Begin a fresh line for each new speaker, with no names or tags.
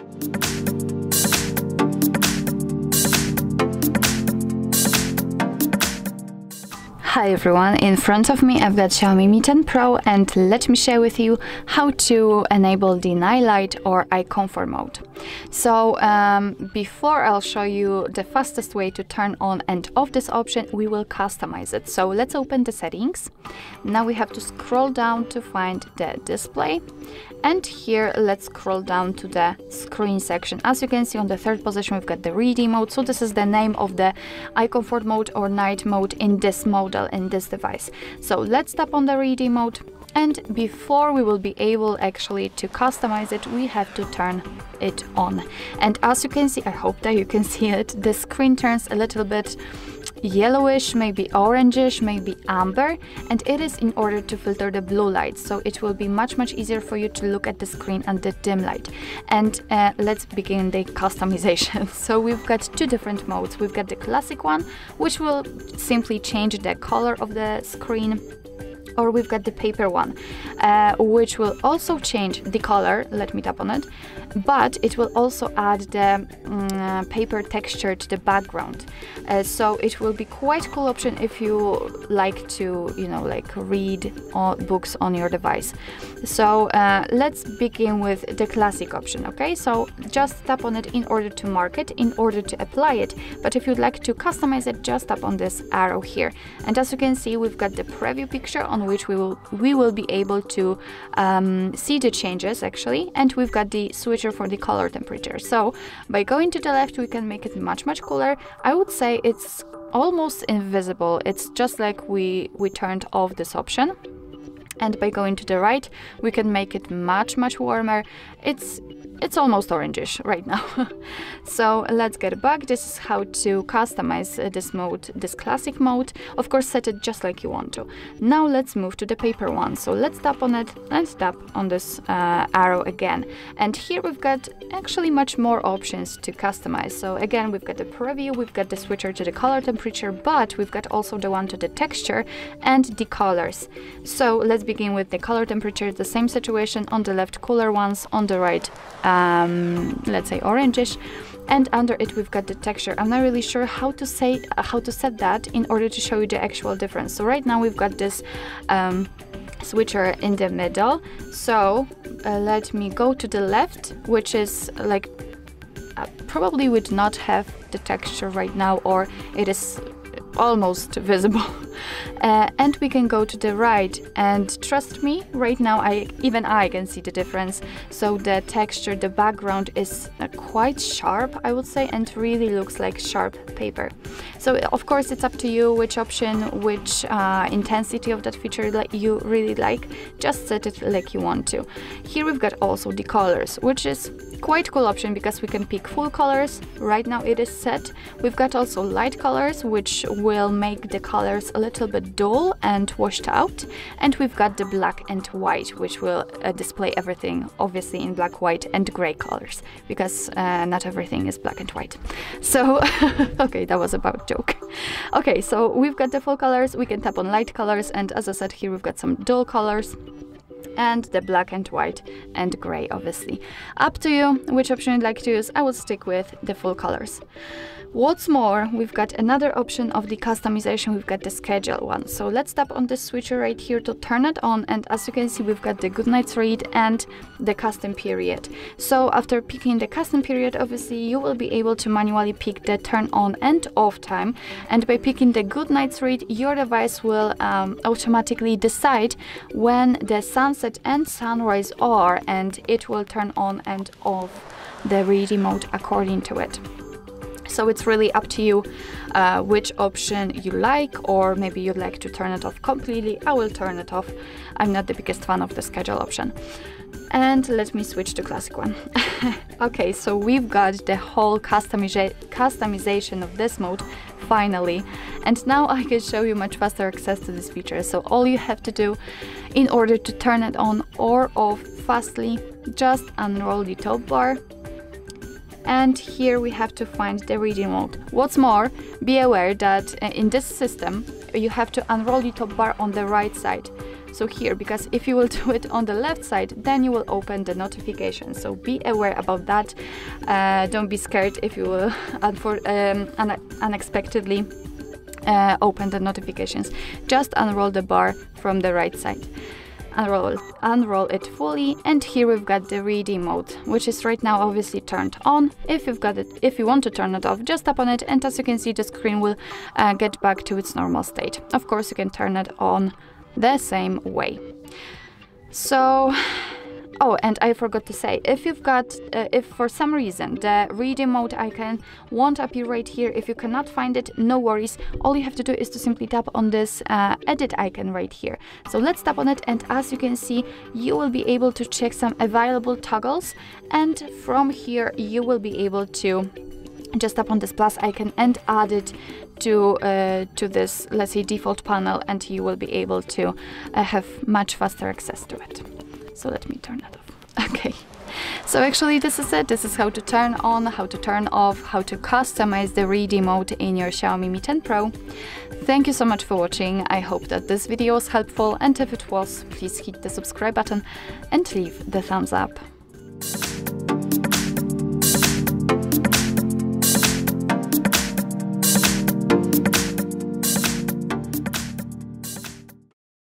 Thank you. Hi everyone, in front of me I've got Xiaomi Mi 10 Pro and let me share with you how to enable the night light or eye comfort mode. So um, before I'll show you the fastest way to turn on and off this option, we will customize it. So let's open the settings. Now we have to scroll down to find the display and here let's scroll down to the screen section. As you can see on the third position we've got the reading mode. So this is the name of the eye comfort mode or night mode in this model in this device. So let's tap on the reading mode and before we will be able actually to customize it we have to turn it on and as you can see I hope that you can see it the screen turns a little bit yellowish, maybe orangish, maybe amber, and it is in order to filter the blue light, so it will be much much easier for you to look at the screen under dim light. And uh, let's begin the customization. so we've got two different modes. We've got the classic one, which will simply change the color of the screen or we've got the paper one uh, which will also change the color let me tap on it but it will also add the um, paper texture to the background. Uh, so it will be quite cool option if you like to you know like read books on your device. So uh, let's begin with the classic option okay? So just tap on it in order to mark it in order to apply it. But if you'd like to customize it just tap on this arrow here. And as you can see we've got the preview picture on which we will we will be able to um, see the changes actually. And we've got the switcher for the color temperature. So by going to the left we can make it much much cooler. I would say it's almost invisible. It's just like we we turned off this option. And by going to the right we can make it much much warmer. It's it's almost orangish right now. so let's get back. This is how to customize uh, this mode, this classic mode. Of course, set it just like you want to. Now let's move to the paper one. So let's tap on it and tap on this uh, arrow again. And here we've got actually much more options to customize. So again, we've got the preview, we've got the switcher to the color temperature, but we've got also the one to the texture and the colors. So let's begin with the color temperature, the same situation on the left cooler ones, on the right um, let's say orangish. And under it we've got the texture. I'm not really sure how to say uh, how to set that in order to show you the actual difference. So right now we've got this um, switcher in the middle. So uh, let me go to the left which is like uh, probably would not have the texture right now or it is almost visible. Uh, and we can go to the right. And trust me right now I even I can see the difference. So the texture the background is uh, quite sharp I would say and really looks like sharp paper. So of course it's up to you which option which uh, intensity of that feature that you really like. Just set it like you want to. Here we've got also the colors which is quite cool option because we can pick full colors. Right now it is set. We've got also light colors which will make the colors a little bit dull and washed out. And we've got the black and white which will uh, display everything obviously in black white and gray colors because uh, not everything is black and white. So okay that was about joke. Okay so we've got the full colors. We can tap on light colors. And as I said here we've got some dull colors and the black and white and gray obviously. Up to you which option you'd like to use, I will stick with the full colors. What's more, we've got another option of the customization, we've got the schedule one. So let's tap on the switcher right here to turn it on and as you can see we've got the good night's read and the custom period. So after picking the custom period obviously you will be able to manually pick the turn on and off time and by picking the good night's read your device will um, automatically decide when the sunset and sunrise are and it will turn on and off the reading mode according to it. So it's really up to you uh, which option you like or maybe you'd like to turn it off completely I will turn it off. I'm not the biggest fan of the schedule option and let me switch to classic one okay so we've got the whole customiza customization of this mode finally and now I can show you much faster access to this feature so all you have to do in order to turn it on or off fastly just unroll the top bar and here we have to find the reading mode. What's more, be aware that uh, in this system you have to unroll the top bar on the right side. So here because if you will do it on the left side then you will open the notification. So be aware about that. Uh, don't be scared if you will um, un unexpectedly uh, open the notifications. Just unroll the bar from the right side. Unroll, unroll it fully and here we've got the reading mode which is right now obviously turned on. If you've got it if you want to turn it off just tap on it and as you can see the screen will uh, get back to its normal state. Of course you can turn it on the same way so Oh, and I forgot to say, if you've got, uh, if for some reason the reading mode icon won't appear right here, if you cannot find it, no worries. All you have to do is to simply tap on this uh, edit icon right here. So let's tap on it and as you can see, you will be able to check some available toggles and from here you will be able to just tap on this plus icon and add it to uh, to this let's say default panel and you will be able to uh, have much faster access to it. So let me turn that off. Okay. So actually this is it. This is how to turn on, how to turn off, how to customize the reading mode in your Xiaomi Mi 10 Pro. Thank you so much for watching. I hope that this video was helpful and if it was, please hit the subscribe button and leave the thumbs up.